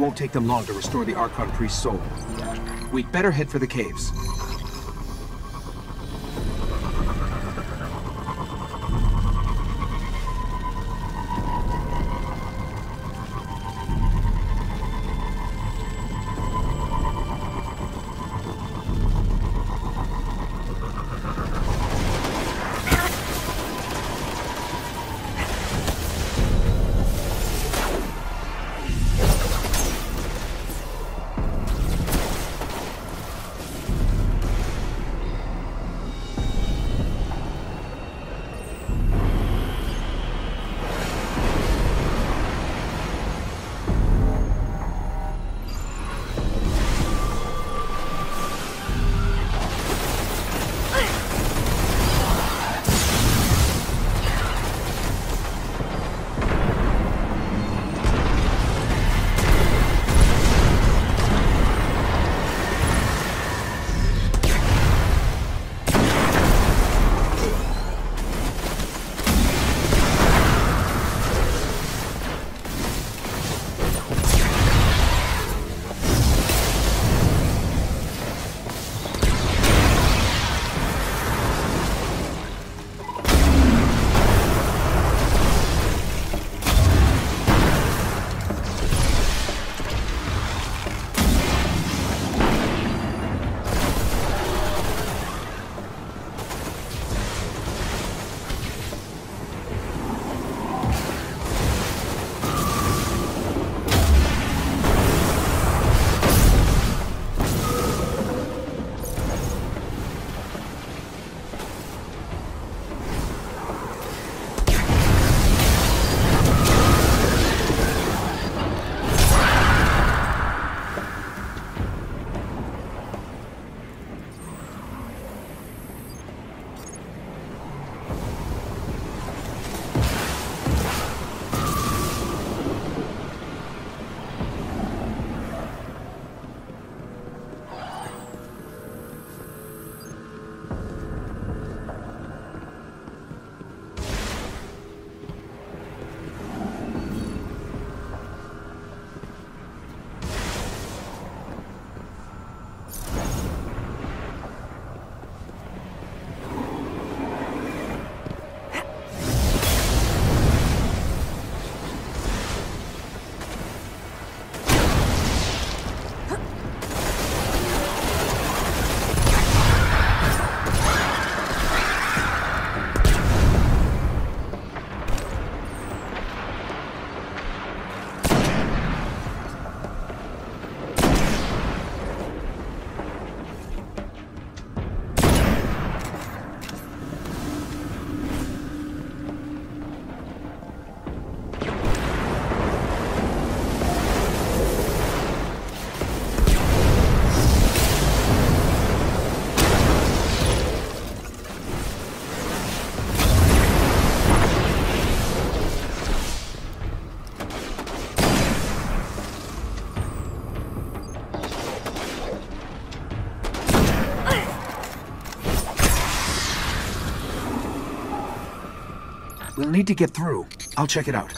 It won't take them long to restore the Archon Priest's soul. We'd better head for the caves. We'll need to get through. I'll check it out.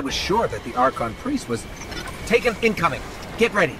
I was sure that the Archon priest was taken incoming. Get ready.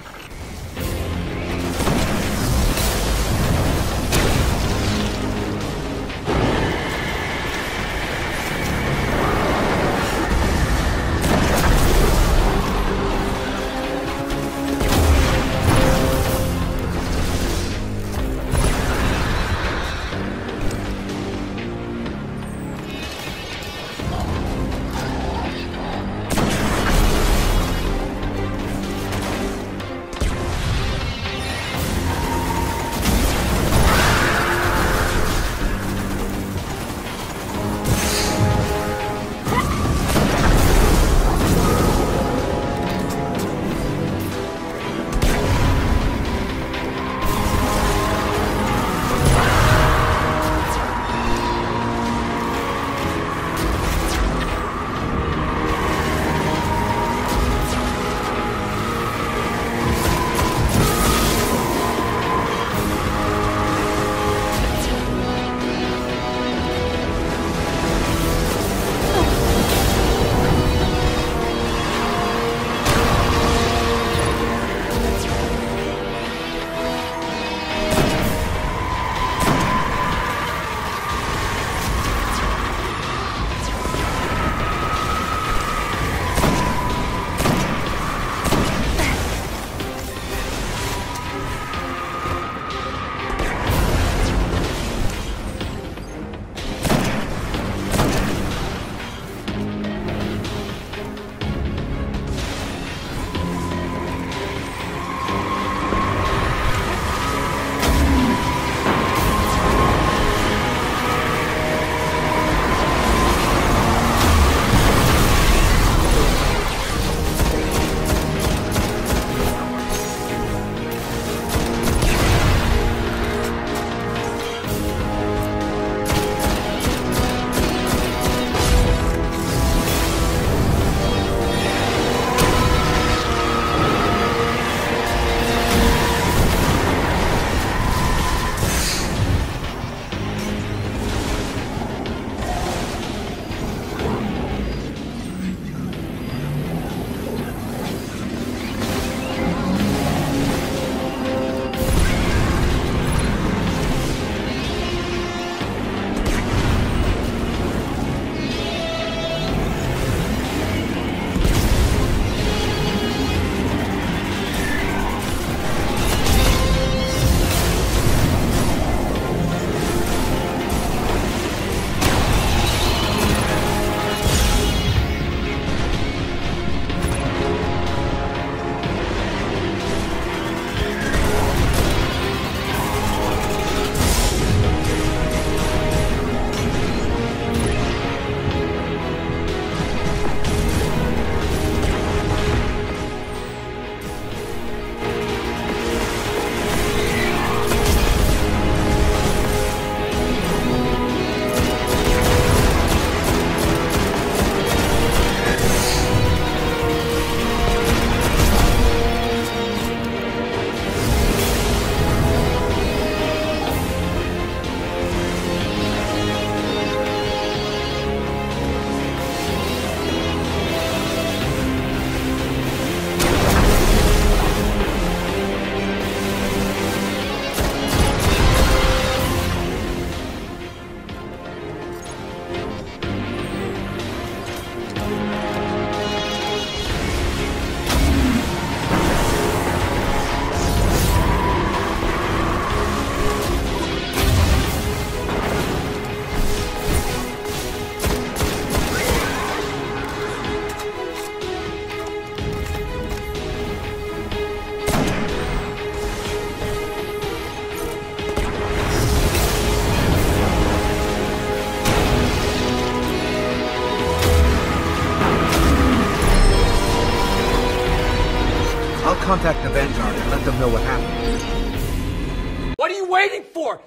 Contact the Vanguard and let them know what happened. What are you waiting for?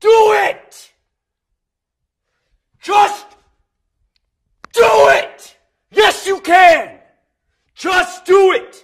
Do it! Just do it! Yes, you can! Just do it!